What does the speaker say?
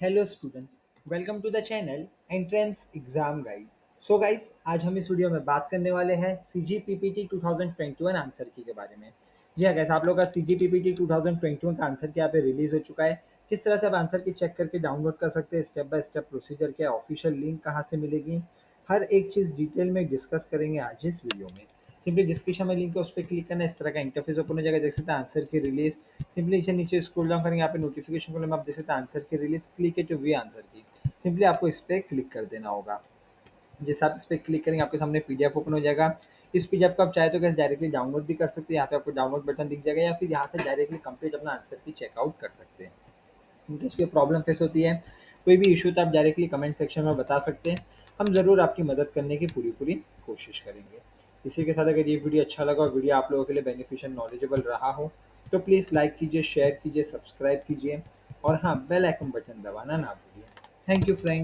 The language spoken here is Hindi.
Hello students welcome to the channel entrance exam guide so guys आज हम इस वीडियो में बात करने वाले हैं C G P P T two thousand twenty one answer key के बारे में। जी हाँ गैस आप लोग का C G P P T two thousand twenty one का आंसर की यहाँ पे रिलीज़ हो चुका है? किस तरह से आप आंसर की चेक करके डाउनलोड कर सकते हैं? स्टेप बाय स्टेप प्रोसीजर क्या ऑफिशियल लिंक कहाँ से मिलेगी? हर एक चीज़ डिटेल में डिस्कस करेंगे आज इस वीडियो में। सिंपली डिस्क्रिप्शन में लिंक है, उस पर क्लिक करना, इस तरह का इंटरफेस ओपन हो जाएगा देख सकते हैं आंसर की रिलीज़ सिंपली नीचे नीचे स्क्रॉल डाउन करेंगे, यहाँ पे नोटिफिकेशन को आप देख सकते हैं आंसर की रिलीज़ क्लिक है टू वी आंसर की। सिंपली आपको इस पर क्लिक कर देना होगा। जैसे आप इस पर क्लिक करेंगे, आपके सामने पीडीएफ ओपन हो जाएगा। इस पीडीएफ को आप चाहे तो कैसे डायरेक्टली डाउनलोड भी कर सकते हैं। यहाँ पे आपको डाउनलोड बटन दिख जाएगा, या फिर यहाँ से डायरेक्टली कंप्लीट अपना आंसर की चेकआउट कर सकते हैं। इनकेस कोई प्रॉब्लम फेस होती है, कोई भी इशू तो आप डायरेक्टली कमेंट सेक्शन में बता सकते हैं। हम ज़रूर आपकी मदद करने की पूरी पूरी कोशिश करेंगे। इसी के साथ अगर ये वीडियो अच्छा लगा और वीडियो आप लोगों के लिए बेनिफिशियल नॉलेजेबल रहा हो तो प्लीज़ लाइक कीजिए शेयर कीजिए सब्सक्राइब कीजिए और हाँ बेल आइकन बटन दबाना ना भूलिए। Thank you friend